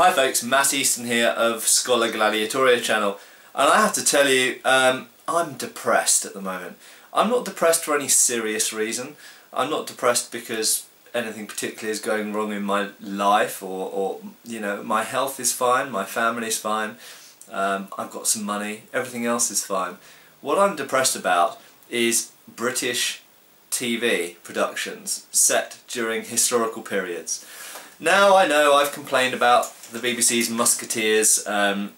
Hi folks, Matt Easton here of Schola Gladiatoria channel and I have to tell you, um, I'm depressed at the moment. I'm not depressed for any serious reason. I'm not depressed because anything particularly is going wrong in my life or, or you know, my health is fine, my family is fine, um, I've got some money, everything else is fine. What I'm depressed about is British TV productions set during historical periods. Now I know I've complained about the BBC's Musketeers um,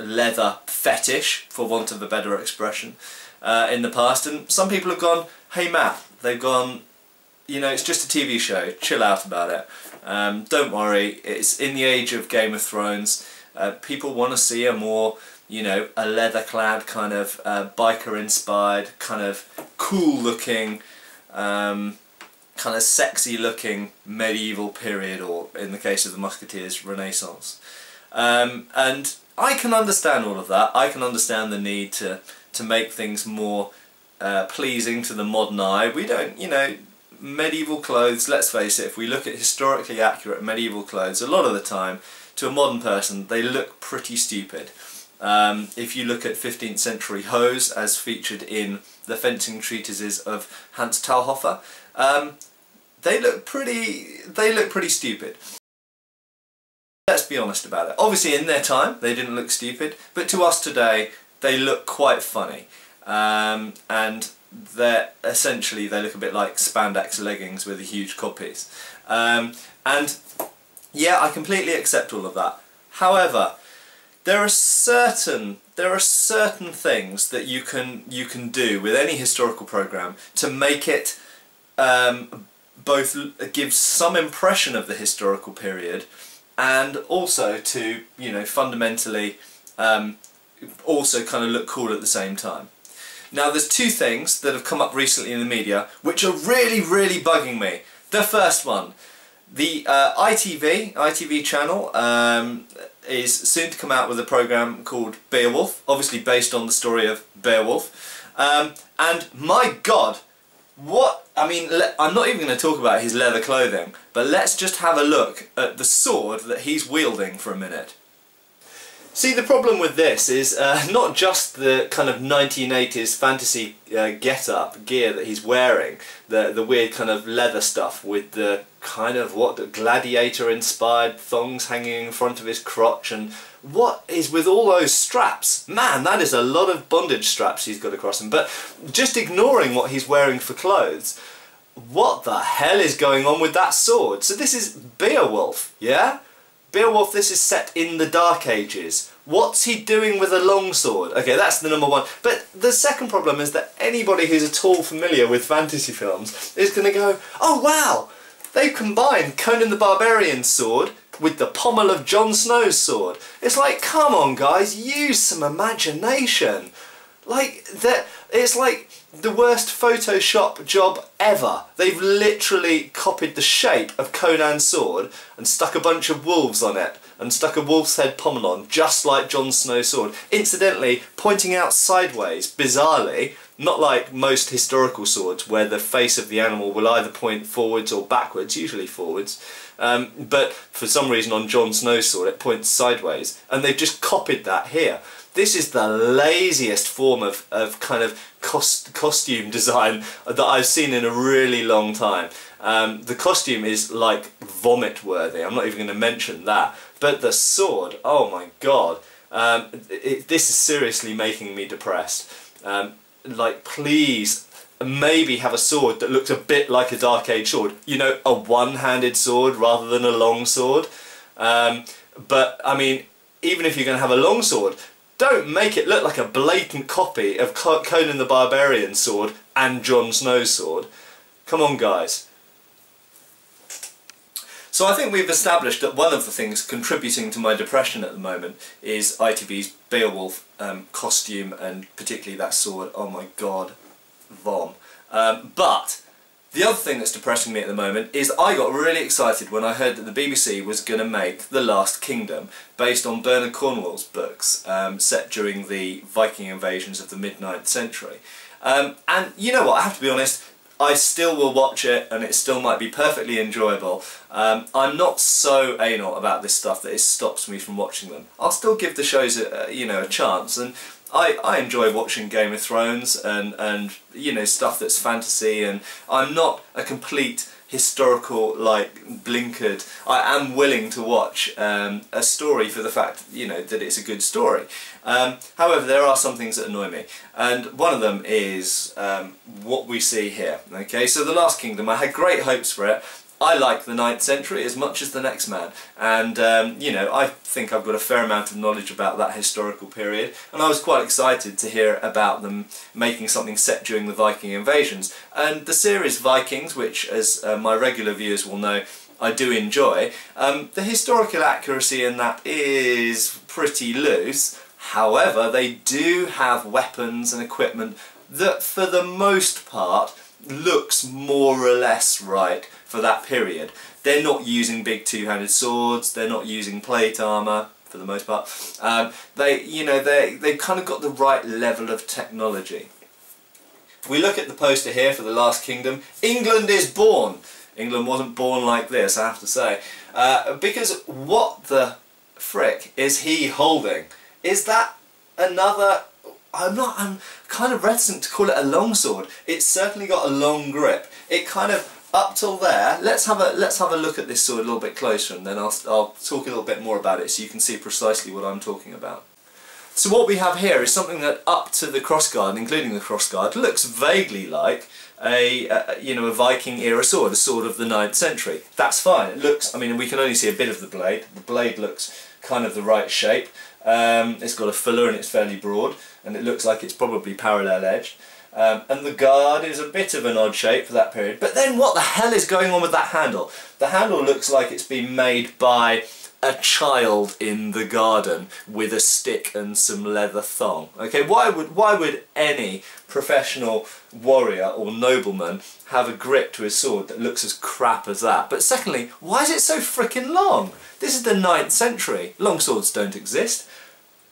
leather fetish, for want of a better expression, uh, in the past, and some people have gone, hey Matt, they've gone, you know, it's just a TV show, chill out about it. Um, don't worry, it's in the age of Game of Thrones, uh, people want to see a more, you know, a leather-clad kind of uh, biker-inspired, kind of cool-looking, um, kind of sexy looking medieval period or in the case of the Musketeers Renaissance. Um, and I can understand all of that. I can understand the need to, to make things more uh, pleasing to the modern eye. We don't, you know, medieval clothes, let's face it, if we look at historically accurate medieval clothes, a lot of the time, to a modern person, they look pretty stupid. Um, if you look at 15th century hose as featured in the fencing treatises of Hans Talhoffer, um, they look pretty they look pretty stupid. Let's be honest about it. Obviously in their time they didn't look stupid, but to us today they look quite funny. Um, and they're essentially they look a bit like spandex leggings with a huge codpiece. Um, and yeah, I completely accept all of that. However, there are certain there are certain things that you can you can do with any historical program to make it um, both give some impression of the historical period and also to you know fundamentally um, also kind of look cool at the same time. Now there's two things that have come up recently in the media which are really really bugging me. The first one, the uh, ITV, ITV channel um, is soon to come out with a program called Beowulf, obviously based on the story of Beowulf. Um, and my god, what, I mean, I'm not even going to talk about his leather clothing, but let's just have a look at the sword that he's wielding for a minute. See, the problem with this is uh, not just the kind of 1980s fantasy uh, get-up gear that he's wearing, the, the weird kind of leather stuff with the kind of what the gladiator-inspired thongs hanging in front of his crotch and what is with all those straps? Man, that is a lot of bondage straps he's got across him. But just ignoring what he's wearing for clothes, what the hell is going on with that sword? So this is Beowulf, yeah? Beowulf, this is set in the Dark Ages. What's he doing with a longsword? Okay, that's the number one. But the second problem is that anybody who's at all familiar with fantasy films is going to go, oh wow, they've combined Conan the Barbarian's sword with the pommel of Jon Snow's sword. It's like, come on guys, use some imagination. Like, that, it's like the worst Photoshop job ever. They've literally copied the shape of Conan's sword and stuck a bunch of wolves on it and stuck a wolf's head pommel on, just like Jon Snow's sword. Incidentally, pointing out sideways, bizarrely, not like most historical swords where the face of the animal will either point forwards or backwards, usually forwards, um, but for some reason on Jon Snow's sword it points sideways, and they've just copied that here. This is the laziest form of, of kind of cost, costume design that I've seen in a really long time. Um, the costume is like vomit worthy, I'm not even going to mention that. But the sword, oh my god, um, it, this is seriously making me depressed. Um, like please maybe have a sword that looks a bit like a Dark Age sword. You know, a one-handed sword rather than a long sword. Um, but, I mean, even if you're going to have a long sword, don't make it look like a blatant copy of Conan the Barbarian sword and Jon Snow's sword. Come on, guys. So I think we've established that one of the things contributing to my depression at the moment is ITV's Beowulf um, costume and particularly that sword. Oh my god, vom. Um, but the other thing that's depressing me at the moment is I got really excited when I heard that the BBC was going to make The Last Kingdom based on Bernard Cornwell's books um, set during the Viking invasions of the mid-9th century. Um, and you know what, I have to be honest, I still will watch it and it still might be perfectly enjoyable. Um, I'm not so anal about this stuff that it stops me from watching them. I'll still give the shows a, you know a chance and I, I enjoy watching Game of Thrones and, and you know stuff that's fantasy and I'm not a complete historical like blinkered. I am willing to watch um, a story for the fact you know that it's a good story. Um, however there are some things that annoy me and one of them is um, what we see here okay? So the last kingdom. I had great hopes for it I like the 9th century as much as the next man. And um, you know I think I've got a fair amount of knowledge about that historical period. And I was quite excited to hear about them making something set during the Viking invasions. And the series Vikings which as uh, my regular viewers will know I do enjoy um, the historical accuracy in that is pretty loose. However they do have weapons and equipment that for the most part looks more or less right for that period. They're not using big two-handed swords, they're not using plate armour for the most part. Um, they, you know, they, they've kind of got the right level of technology. If we look at the poster here for The Last Kingdom, England is born. England wasn't born like this, I have to say. Uh, because what the frick is he holding? Is that another I'm not, I'm kind of reticent to call it a longsword. It's certainly got a long grip. It kind of, up till there, let's have a let's have a look at this sword a little bit closer and then I'll, I'll talk a little bit more about it so you can see precisely what I'm talking about. So what we have here is something that up to the crossguard, including the crossguard, looks vaguely like a, a, you know a Viking era sword, a sword of the 9th century. That's fine. It looks, I mean, we can only see a bit of the blade. The blade looks kind of the right shape. Um, it's got a fuller and it's fairly broad and it looks like it's probably parallel edged. Um, and the guard is a bit of an odd shape for that period. But then what the hell is going on with that handle? The handle looks like it's been made by a child in the garden with a stick and some leather thong. Okay, why would why would any professional warrior or nobleman have a grip to his sword that looks as crap as that? But secondly, why is it so freaking long? This is the 9th century. Long swords don't exist.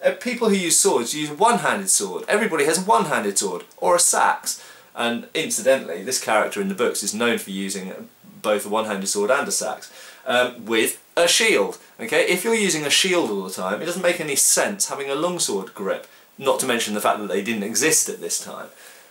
Uh, people who use swords use a one-handed sword. Everybody has a one-handed sword or a sax. And incidentally, this character in the books is known for using both a one-handed sword and a sax um, with a shield. Okay, if you're using a shield all the time, it doesn't make any sense having a longsword grip. Not to mention the fact that they didn't exist at this time.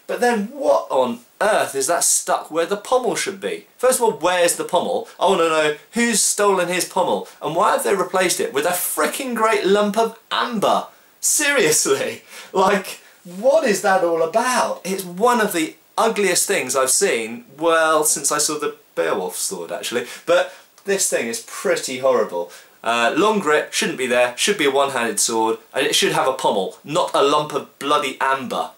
But then what on earth is that stuck where the pommel should be? First of all, where's the pommel? I want to know who's stolen his pommel and why have they replaced it with a freaking great lump of amber? Seriously? Like, what is that all about? It's one of the ugliest things I've seen, well, since I saw the Beowulf sword actually, but this thing is pretty horrible. Uh, long grip, shouldn't be there, should be a one-handed sword, and it should have a pommel, not a lump of bloody amber.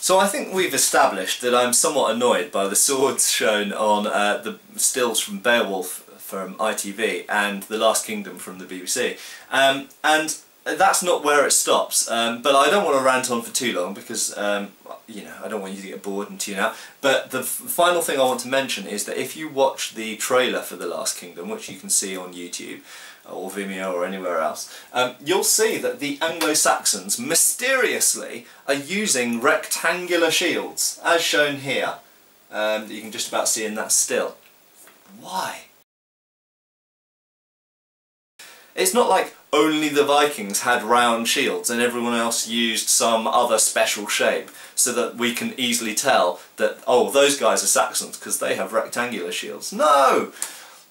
So I think we've established that I'm somewhat annoyed by the swords shown on uh, the stills from Beowulf from ITV and The Last Kingdom from the BBC. Um, and that's not where it stops. Um, but I don't want to rant on for too long because, um, you know, I don't want you to get bored and tune out. But the final thing I want to mention is that if you watch the trailer for The Last Kingdom, which you can see on YouTube, or Vimeo or anywhere else, um, you'll see that the Anglo-Saxons mysteriously are using rectangular shields, as shown here, um, that you can just about see in that still. Why? It's not like only the Vikings had round shields and everyone else used some other special shape so that we can easily tell that, oh, those guys are Saxons because they have rectangular shields. No!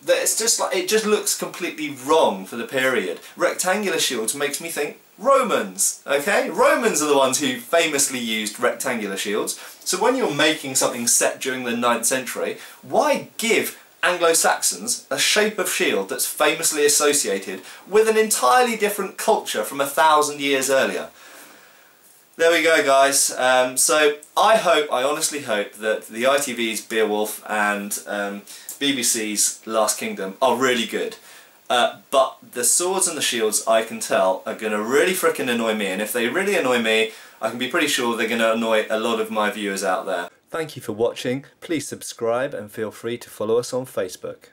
It's just like it just looks completely wrong for the period. Rectangular shields makes me think Romans, okay? Romans are the ones who famously used rectangular shields. So when you're making something set during the 9th century, why give Anglo-Saxons a shape of shield that's famously associated with an entirely different culture from a thousand years earlier? There we go guys, um, so I hope, I honestly hope that the ITV's Beowulf and um, BBC's Last Kingdom are really good. Uh, but the swords and the shields, I can tell, are going to really fricking annoy me. And if they really annoy me, I can be pretty sure they're going to annoy a lot of my viewers out there. Thank you for watching. Please subscribe and feel free to follow us on Facebook.